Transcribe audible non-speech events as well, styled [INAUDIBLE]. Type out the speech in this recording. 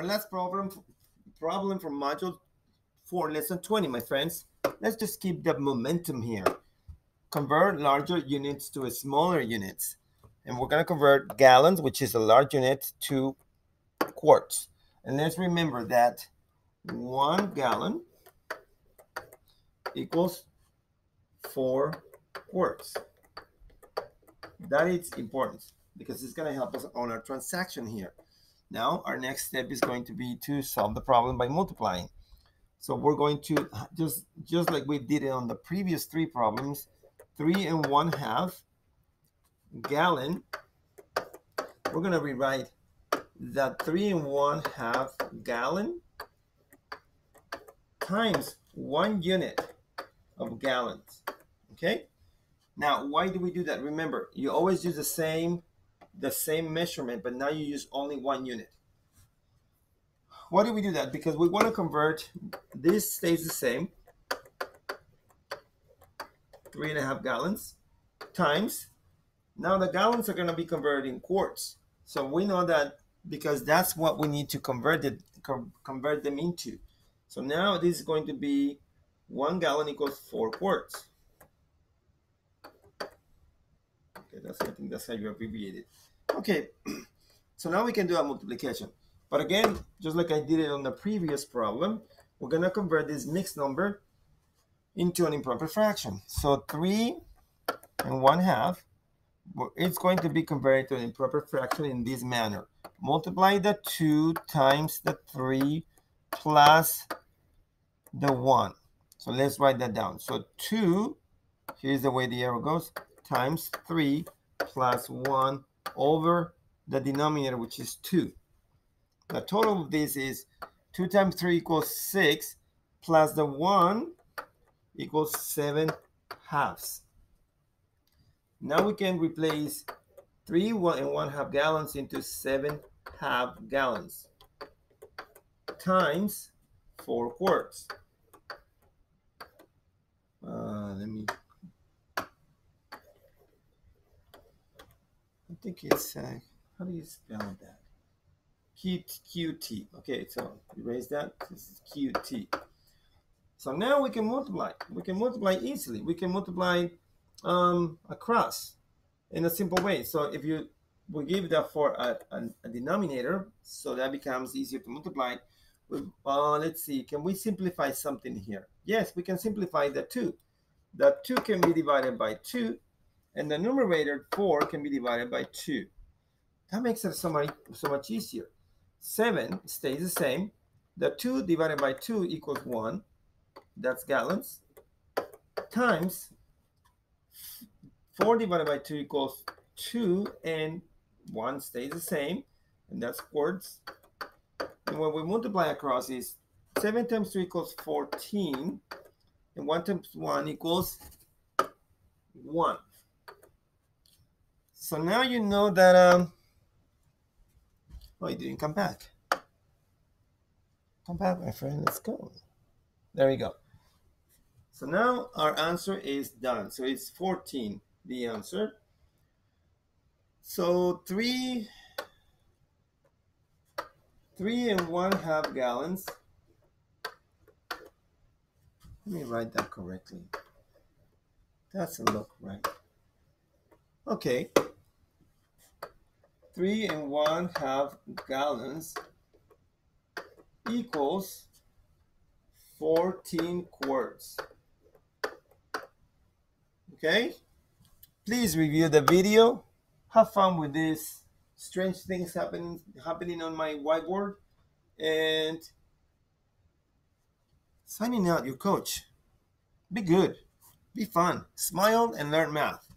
Our last problem problem from module 4, lesson 20, my friends. Let's just keep the momentum here. Convert larger units to smaller units. And we're going to convert gallons, which is a large unit, to quarts. And let's remember that one gallon equals four quarts. That is important because it's going to help us on our transaction here. Now, our next step is going to be to solve the problem by multiplying. So we're going to just, just like we did it on the previous three problems, three and one half gallon, we're going to rewrite that three and one half gallon times one unit of gallons. Okay. Now, why do we do that? Remember, you always use the same the same measurement, but now you use only one unit. Why do we do that? Because we want to convert, this stays the same, three and a half gallons times, now the gallons are going to be converted in quarts. So we know that because that's what we need to convert it, convert them into. So now this is going to be one gallon equals four quarts. Okay, that's I think that's how you abbreviate it. Okay, [CLEARS THROAT] so now we can do a multiplication. But again, just like I did it on the previous problem, we're going to convert this mixed number into an improper fraction. So 3 and 1 half, it's going to be converted to an improper fraction in this manner. Multiply the 2 times the 3 plus the 1. So let's write that down. So 2, here's the way the arrow goes, times 3 plus 1 over the denominator, which is 2. The total of this is 2 times 3 equals 6, plus the 1 equals 7 halves. Now we can replace 3 one and 1 half gallons into 7 half gallons times 4 quarts. Uh, let me I think it's, uh, how do you spell that? QT. Okay, so erase that. This is QT. So now we can multiply. We can multiply easily. We can multiply um, across in a simple way. So if you we give that for a, a, a denominator, so that becomes easier to multiply. Uh, let's see, can we simplify something here? Yes, we can simplify the 2. The 2 can be divided by 2 and the numerator 4 can be divided by 2. That makes it so much, so much easier. 7 stays the same. The 2 divided by 2 equals 1. That's gallons. Times 4 divided by 2 equals 2. And 1 stays the same. And that's quarts. And when we multiply across is 7 times 2 equals 14. And 1 times 1 equals 1. So now you know that, um, oh, he didn't come back. Come back, my friend, let's go. There we go. So now our answer is done. So it's 14, the answer. So three, three and one half gallons. Let me write that correctly. That's a look right. Okay, three and one half gallons equals 14 quarts. Okay? Please review the video. Have fun with this strange things happening happening on my whiteboard. And signing out your coach. Be good. Be fun. Smile and learn math.